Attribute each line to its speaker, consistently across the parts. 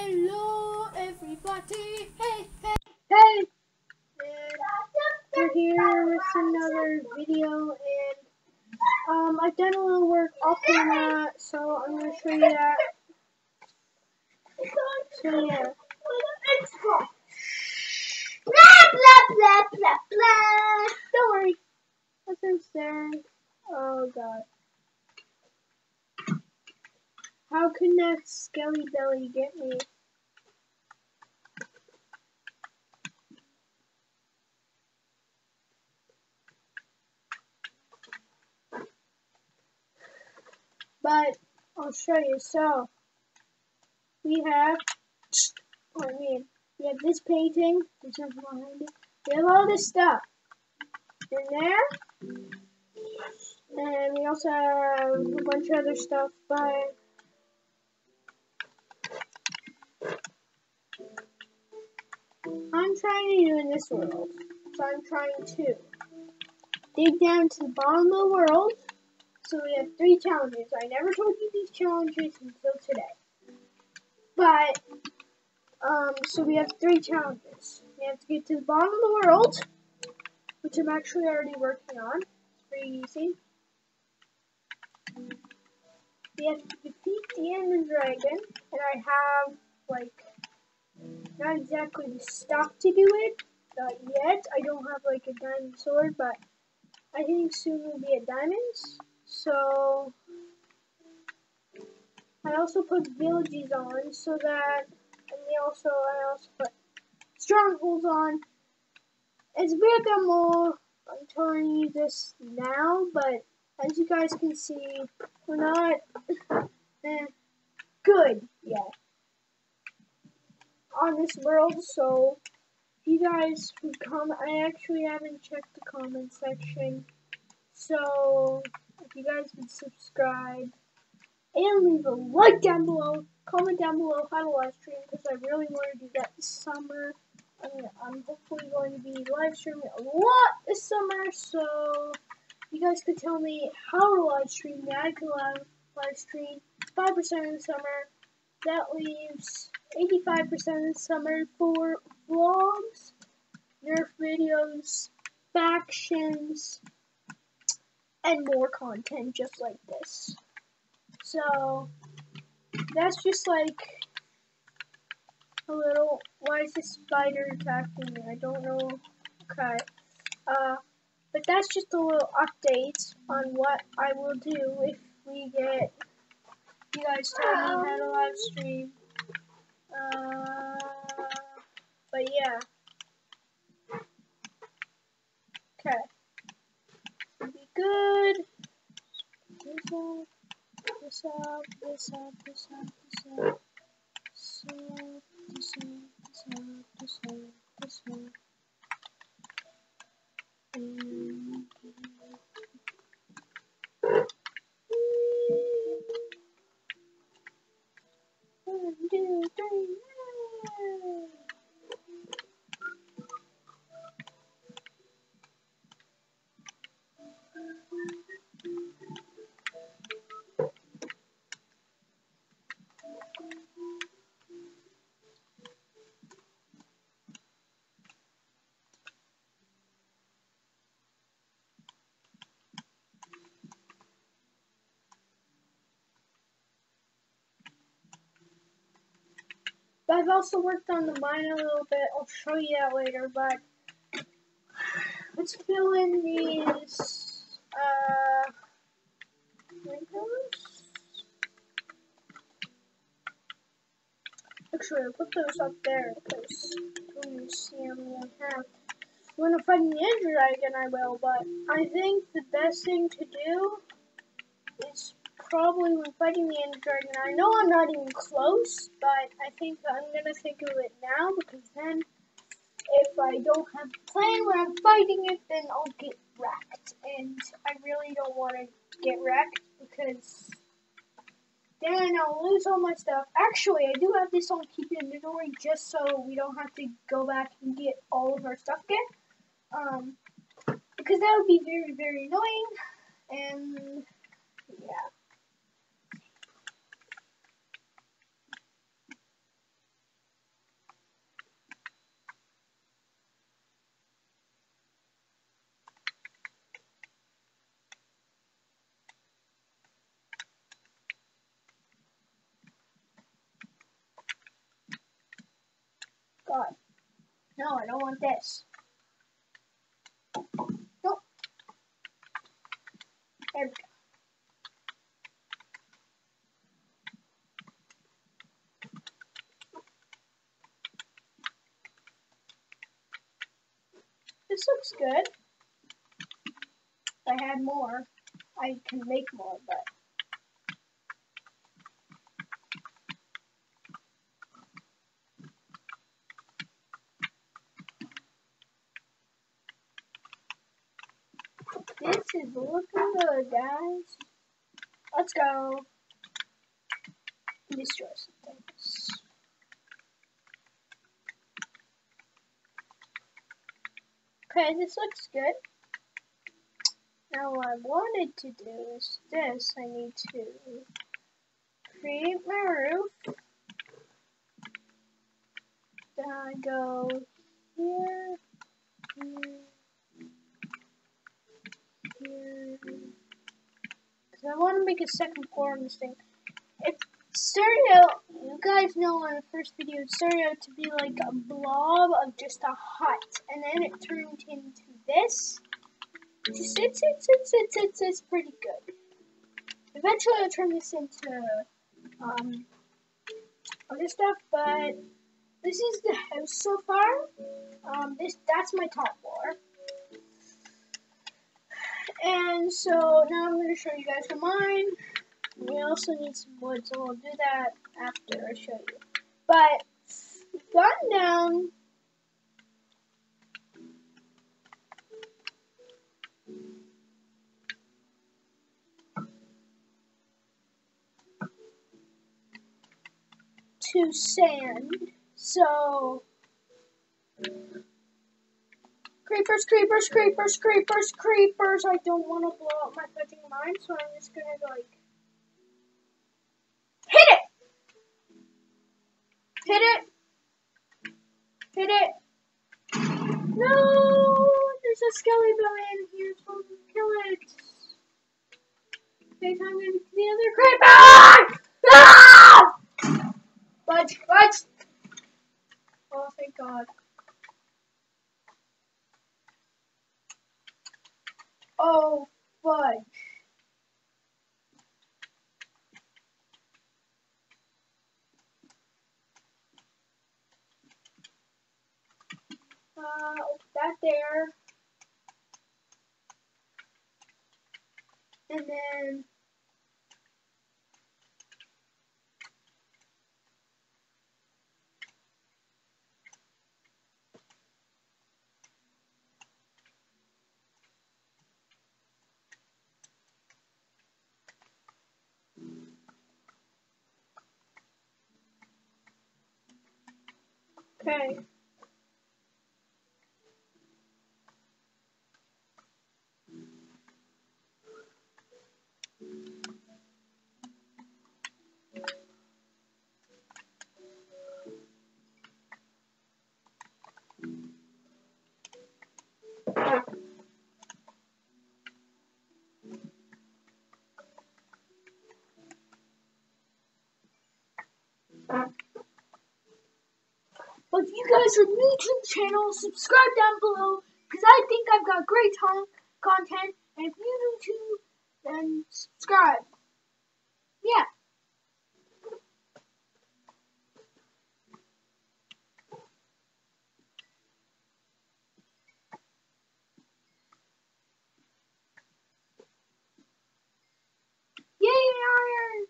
Speaker 1: Hello, everybody. Hey, hey.
Speaker 2: Hey! We're here with another video and um I've done a little work off camera so I'm gonna show you that. So yeah.
Speaker 1: Blah, blah, blah, blah, blah.
Speaker 2: Don't worry. Nothing's there. Oh god. How can that skelly belly get me? But I'll show you. So we have what I mean, we have this painting, there's something behind it. We have all this stuff in there. And we also have a bunch of other stuff, but Do in this world. So I'm trying to dig down to the bottom of the world. So we have three challenges. I never told you these challenges until today. But, um, so we have three challenges. We have to get to the bottom of the world, which I'm actually already working on. It's pretty easy. We have to defeat the Ender Dragon, and I have, like, not exactly the stuff to do it. Not yet. I don't have, like, a diamond sword, but I think soon we'll be at diamonds. So, I also put villages on so that, and they also, I also put strongholds on. It's a bit more, I'm telling you this now, but as you guys can see, we're not eh, good yet on this world, so if you guys would comment, I actually haven't checked the comment section, so if you guys would subscribe and leave a like down below, comment down below how to live stream, because I really want to do that this summer. I mean, I'm hopefully going to be live streaming a lot this summer, so you guys could tell me how to live stream, that I could live, live stream 5% in the summer. That leaves 85% of the summer for vlogs, Nerf videos, factions, and more content just like this. So, that's just like a little, why is this spider attacking me? I don't know. Okay. Uh, but that's just a little update on what I will do if we get you guys tell me how to live stream. Uh, but yeah. Okay. Be good. This up, this up, this up, this up, this up. This up, this up, this up, this up, this up. I've also worked on the mine a little bit. I'll show you that later, but let's fill in these uh windows. Actually, I'll put those up there because when you see them, you have. When I find the Ender Dragon, I will, but I think the best thing to do probably when fighting the Ender Dragon. I know I'm not even close, but I think I'm gonna think of it now because then, if I don't have a plan when I'm fighting it, then I'll get wrecked, and I really don't want to get wrecked because then I'll lose all my stuff. Actually, I do have this on keep inventory just so we don't have to go back and get all of our stuff again. Um, because that would be very, very annoying, and yeah. God. No, I don't want this. Nope. There we go. This looks good. If I had more, I can make more, but This is looking good, guys. Let's go. Destroy some things. Okay, this looks good. Now what I wanted to do is this. I need to create my roof. Then I go here, here, here. Because I want to make a second this thing. It started out, you guys know in the first video, started out to be like a blob of just a hut. And then it turned into this. It's, it's, it's, it's, it's, it's pretty good. Eventually I'll turn this into um, other stuff, but this is the house so far. Um, this That's my top floor. So now I'm going to show you guys mine. We also need some wood, so we'll do that after I show you. But we've down to sand. So creepers, creepers, creepers, creepers, creepers. I don't want to blow up my fucking mine, so I'm just gonna like hit it, hit it, hit it. No, there's a skelly belly in here, so kill it. Okay, time to the other creeper. Ah! Fudge, fudge! Oh, thank God. Oh, fudge. Uh, that there. And then guys to the channel, subscribe down below because I think I've got great ton content. And if you're new to, then subscribe. Yeah. Yay, iron!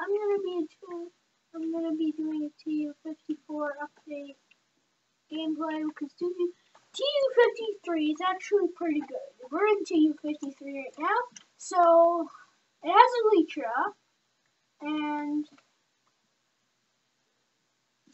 Speaker 2: I'm gonna be a tool. I'm gonna be doing a TU54 update gameplay because TU53 is actually pretty good. We're in TU53 right now, so it has a Elytra, and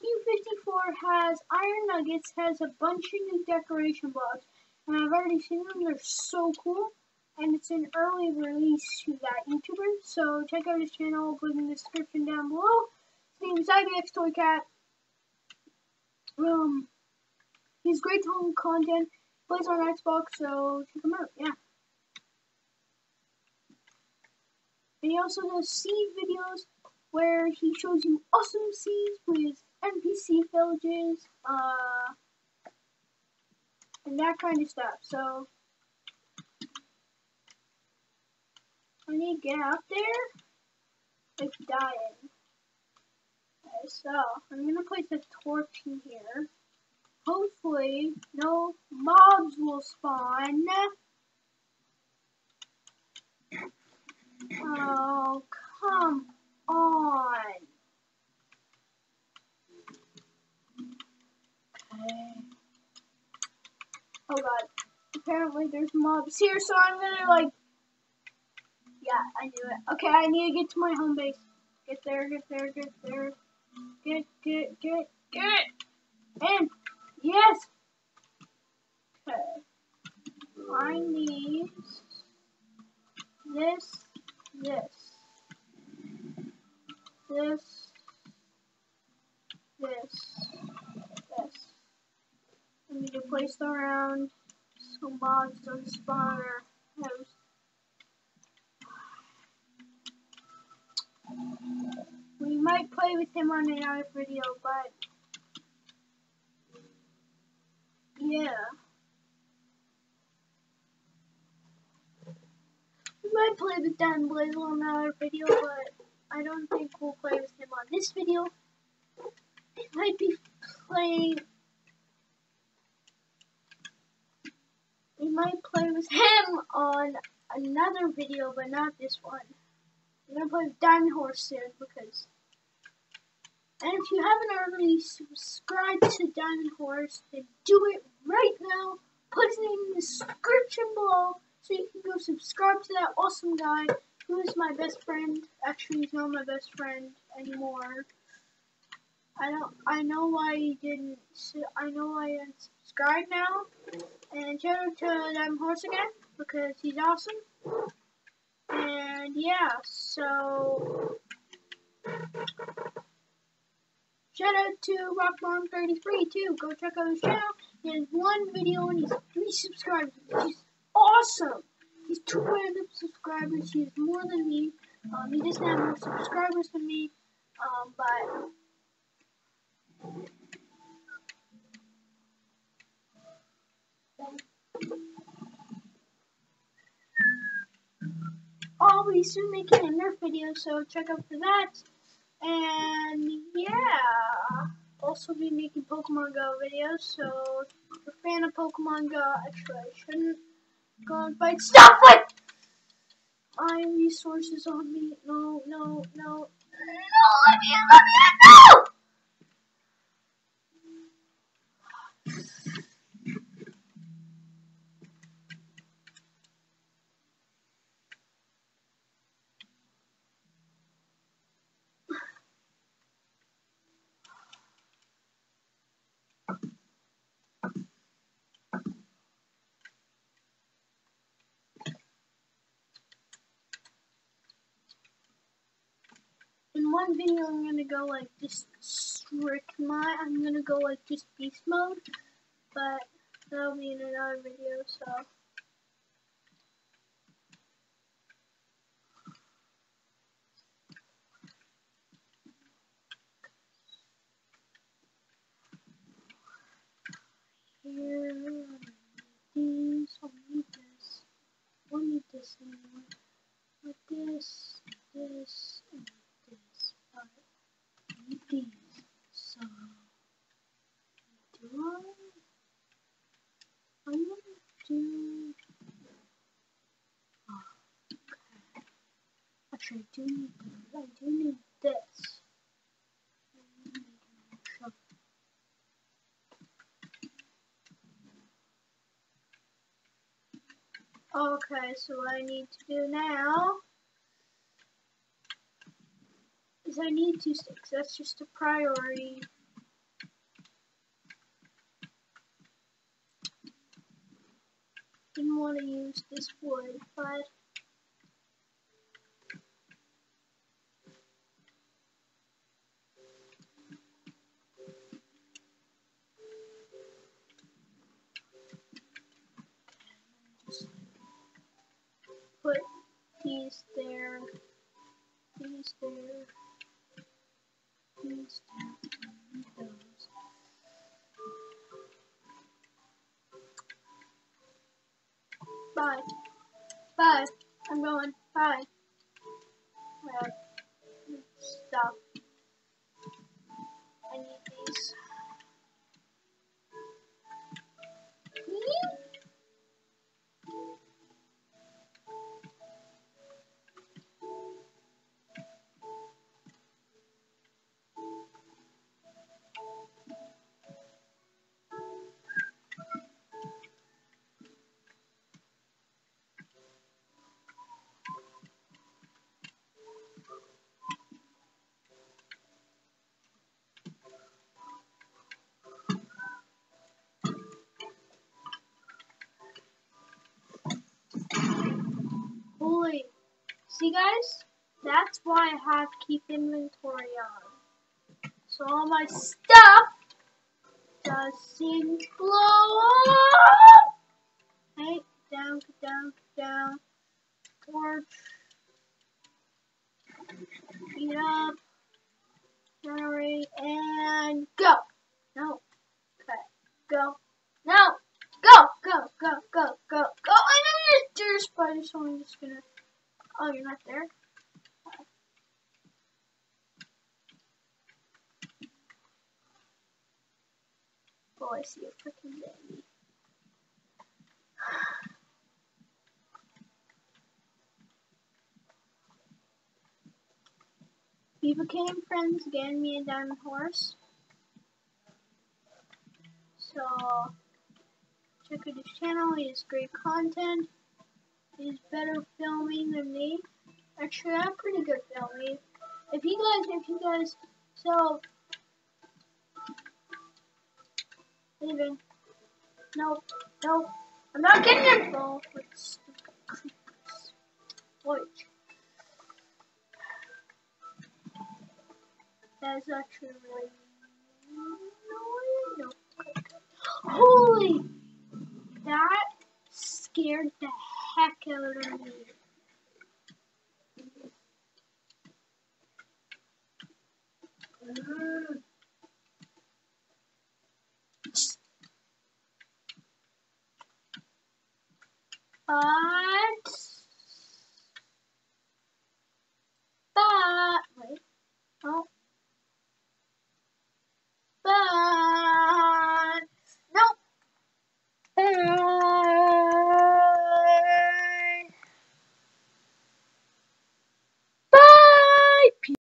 Speaker 2: TU54 has Iron Nuggets, has a bunch of new decoration blocks, and I've already seen them. They're so cool and it's an early release to that YouTuber. So check out his channel, I'll put in the description down below. His name is IBX Toy Cat. Um, he's great home content. Plays on Xbox, so check him out. Yeah. And he also does seed videos where he shows you awesome seeds with NPC villages, uh, and that kind of stuff. So I need to get out there. It's dying. So I'm gonna place a torch in here. Hopefully, no mobs will spawn. Oh, come on. Okay. Oh god. Apparently there's mobs here, so I'm gonna like... Yeah, I knew it. Okay, I need to get to my home base. Get there, get there, get there. Get, get, get, get! And, yes! Okay. I need this, this, this, this, this. I need to place them around so mobs don't spawn house. We might play with him on another video, but yeah. We might play with Dan Blaze on another video, but I don't think we'll play with him on this video. It might be playing. We might play with him on another video, but not this one. I'm gonna play with Diamond Horse soon because. And if you haven't already subscribed to Diamond Horse, then do it right now. Put it in the description below so you can go subscribe to that awesome guy who is my best friend. Actually, he's not my best friend anymore. I don't. I know why he didn't. I know why he didn't subscribe now. And shout out to Diamond Horse again because he's awesome. And yeah, so shout out to RockBomb33 too. Go check out his channel. He has one video and he's three subscribers. He's awesome. He's 200 subscribers. He's more than me. Um, he doesn't have more subscribers than me. Um, but I'll be soon making a Nerf video, so check out for that. And yeah, also be making Pokemon Go videos. So if you're a fan of Pokemon Go, actually I shouldn't go and fight. Stop it! my resources on me. No, no, no, no! Let me, let me, no! One video I'm gonna go like just strict mod. I'm gonna go like just beast mode, but that'll be in another video. So. Here, these, I need this. I need this anymore. With this, this, and this, but I need these. So, do I? I'm gonna do. Oh, okay. Actually, I do need. I do need this. Okay, so what I need to do now is I need two sticks. That's just a priority. Didn't want to use this wood, but Bye. Bye. I'm going. Bye. Well, stop. I need these. See guys? That's why I have keep inventory on. So all my stuff doesn't blow up. Hey, down, down, down. Torch. Speed up. Generate and go. No. Okay. Go. No. Go, go, go, go, go, go. I know there's deer spiders, so I'm just gonna. Oh, you're not there? Oh, I see a freaking baby. We became friends again, me and Diamond Horse. So, check out his channel. He has great content. He's better filming than me. Actually, I'm pretty good filming. If you guys, if you guys, so, leaving. Nope, nope. I'm not getting involved with stupid creepers. Wait. That's actually really annoying. No. Holy! That scared the heck out of me.